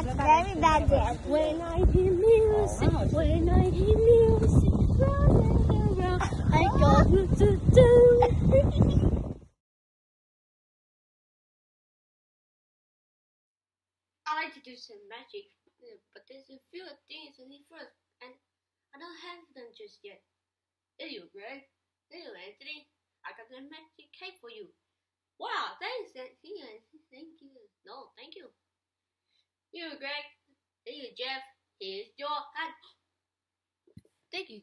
That's very bad, Dad. When I hear music, oh. when I hear music, running around, I go oh. do do do. I like to do some magic, but there's a few things I need first, and I don't have them just yet. Here you, Greg. Here you, Anthony. I got the magic cake for you. Wow, thanks, Anthony. Thank you. No, thank you. Here, Greg. Here, Jeff. Here's your hat. Thank you,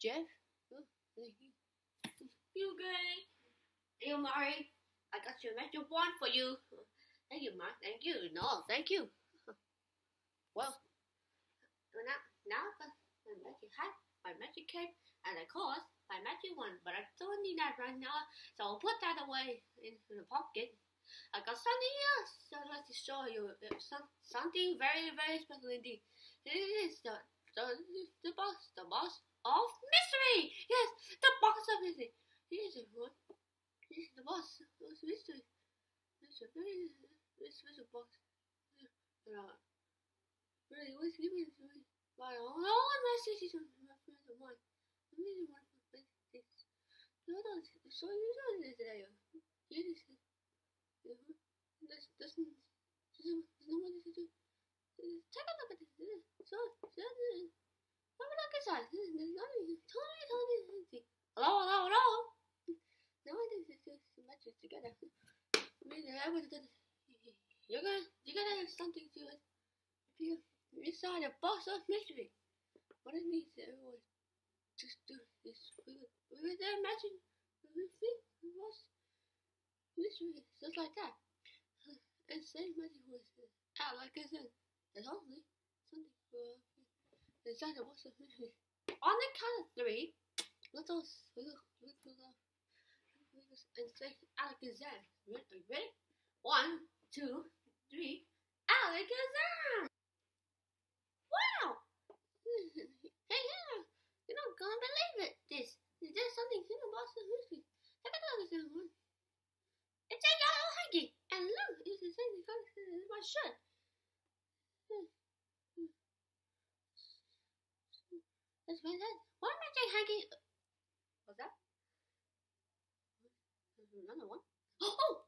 Jeff. Oh, thank you. You, Greg. You, Murray. I got your magic wand for you. Thank you, Mark. Thank you. No, thank you. Well, now, now my magic hat, my magic cape, and of course, my magic wand. But I don't need that right now, so I'll put that away in the pocket. I got something else I'd like to show you. Some, something very, very special indeed. This is the, the, the box, the box of mystery. Yes, the box of mystery. Here's the one. Here's the box of mystery. It's a very, very special box. Really, what's giving it to me? My own, own message to my friends of mine. I really want to make this. So you know this today. Here it is. This doesn't. There's no one to do. Take a look at this. So, so, have a look inside. There's nothing. Totally, totally empty. Hello, hello, hello. Now I think this is matches together. I was gonna. You're gonna, you're gonna have something to it. If you inside a box of mystery. What it means that everyone just do this. We would, we would imagine. We think it was mystery, just like that. And same magic was out like I said. And hopefully something will inside the box of mystery. On the count of three, let us we go, we go, and say Alakazam. Ready? Are you ready? One, two, three. Alakazam! Wow! hey, yeah, you're not gonna believe it. This, there's something in the box of mystery. Take a look at this one. It's a yellow hanky, and look, it's the same color as my shirt. That's fantastic. Why am I hanky? What's that? Another one. Oh!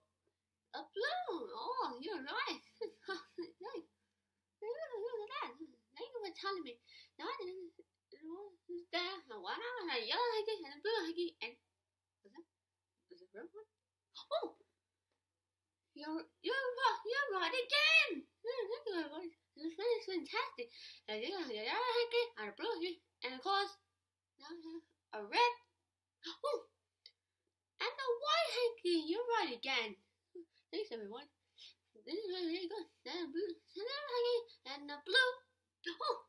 A balloon! Oh, you're right. nice. Look at that. Thank you for telling me. Now I didn't. There a one and a yellow hanky and a blue hanky and. What's that? Is it red one? Oh! You're, you're, you're right again! Yeah, thank you, everybody. This is fantastic. And you have a yellow hanky and a blue hanky, and of course, now I a red. Oh! And a white hanky! You're right again. Thanks, everyone. This is really good. And a blue, and a blue. Oh!